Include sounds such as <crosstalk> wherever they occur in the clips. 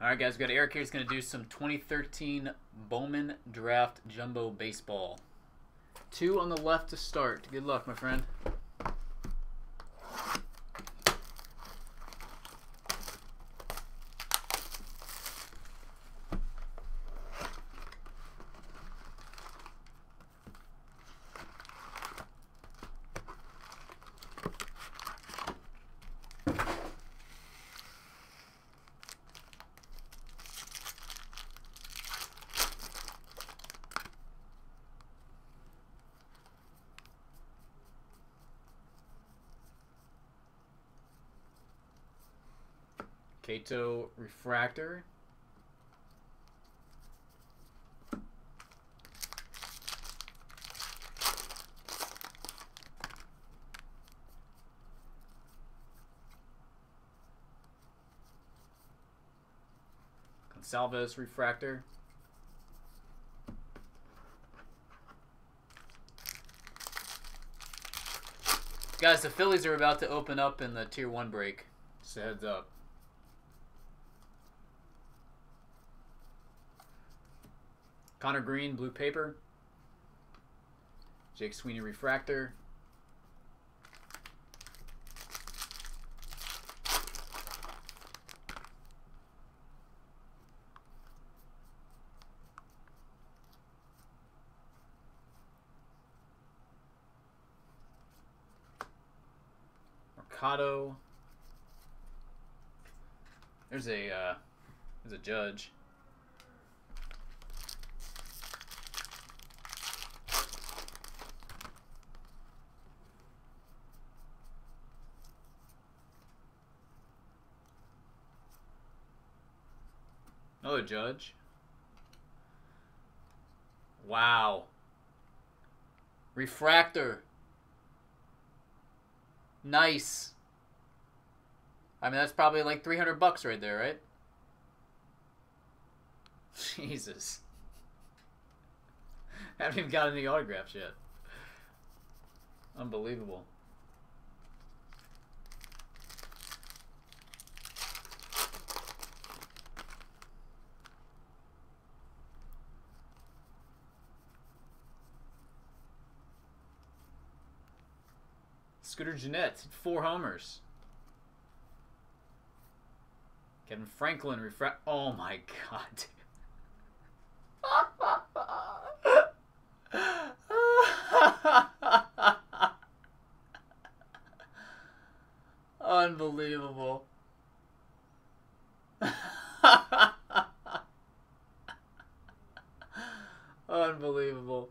All right, guys, we got Eric here. He's going to do some 2013 Bowman Draft Jumbo Baseball. Two on the left to start. Good luck, my friend. Katoh Refractor. Gonsalves Refractor. Guys, the Phillies are about to open up in the Tier 1 break. Just heads up. Connor Green, Blue Paper. Jake Sweaney, Refractor. Mercado. There's a uh, there's a judge. Judge. Wow. Refractor. Nice. I mean, that's probably like 300 bucks right there, right? Jesus. <laughs> haven't even got any autographs yet. Unbelievable. Scooter Gennett, four homers. Kevin Franklin, refract. Oh my god. Unbelievable. Unbelievable.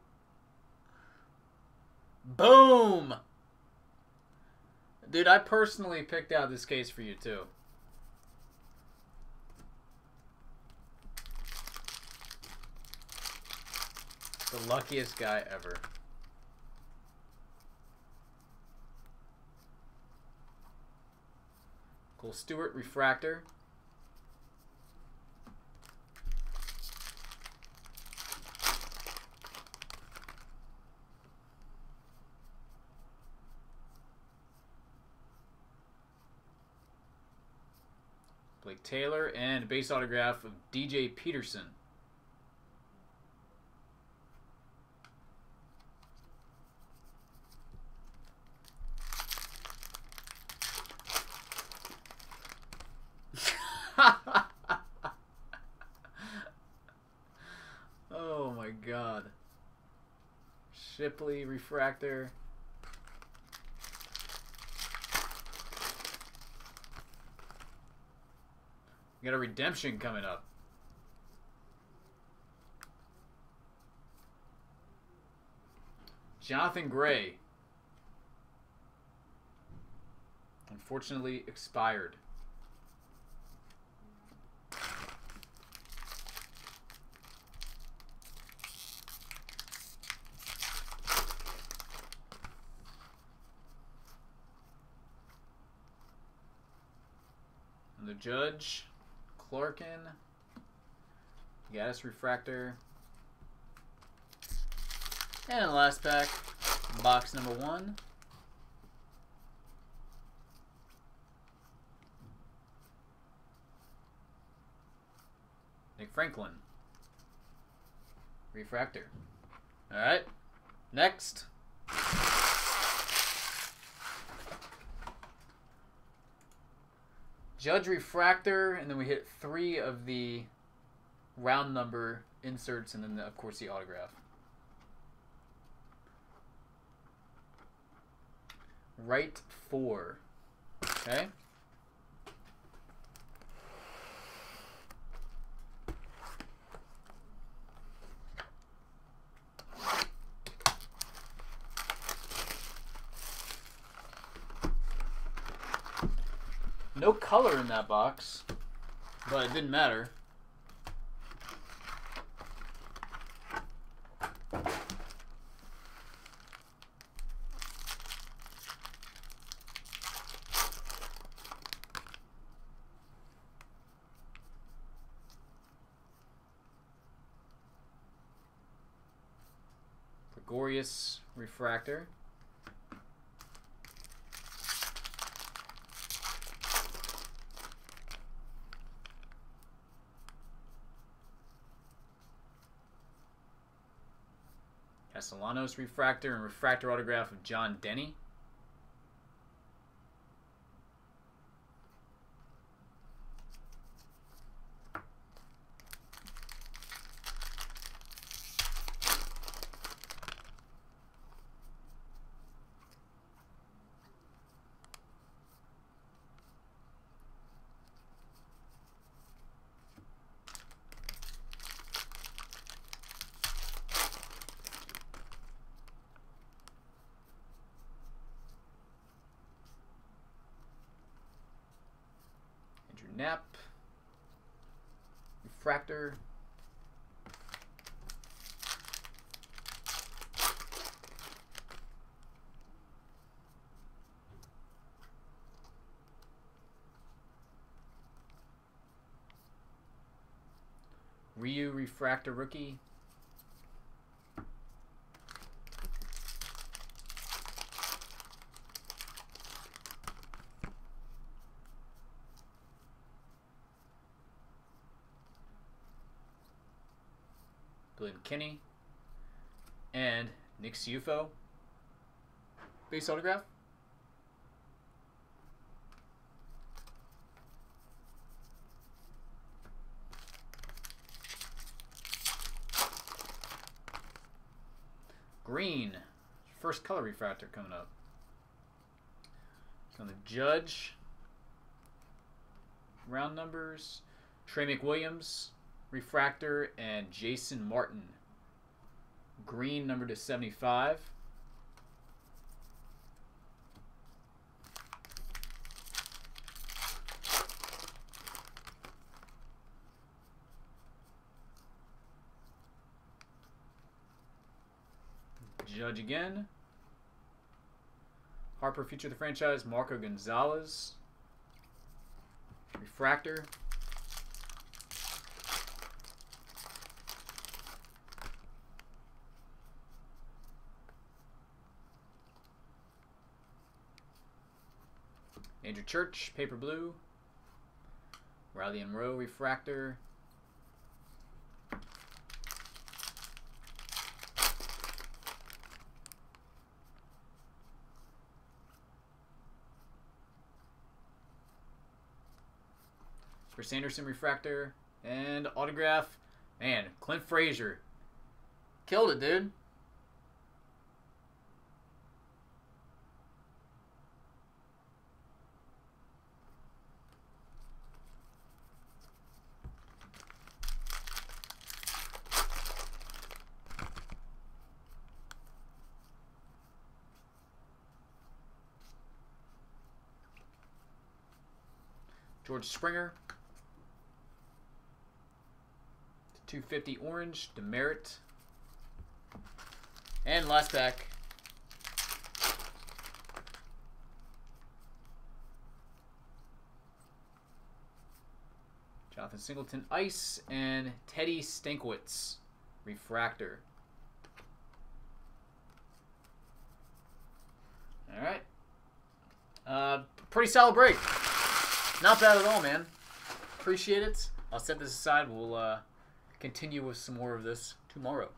Boom! Dude, I personally picked out this case for you too. The luckiest guy ever. Kohl Stewart, Refractor. Taylor, and base autograph of DJ Peterson. <laughs> oh my god. Shipley refractor. Got a redemption coming up. Jonathan Gray. Unfortunately expired. And the judge. Clarkin. Gaddis Refractor. And the last pack, box number one. Nick Franklin. Refractor. All right. Next. Judge Refractor, and then we hit three of the round number inserts, and then, of course, the autograph. Right four. Okay. No color in that box, but it didn't matter. Gregorius Refractor. Castellanos refractor and refractor autograph of Jon Denney. Knapp. Refractor. Ryu Refractor Rookie. Billy McKinney, and Nick Ciuffo. Base autograph. Green, first color refractor coming up. So the Judge, round numbers, Trey McWilliams, refractor, and Jason Martin. Green number to 75. Judge again. Harper future of the franchise, Marco Gonzales. Refractor. Andrew Church, Paper Blue. Riley Unroe, Refractor. For Sanderson, Refractor. And autograph. Man, Clint Frazier. Killed it, dude. George Springer. 250 orange, Demeritte. And last pack. Jonathan Singleton Ice and Teddy Stankiewicz Refractor. All right. Uh, pretty solid break. Not bad at all, man. Appreciate it. I'll set this aside. We'll uh, continue with some more of this tomorrow.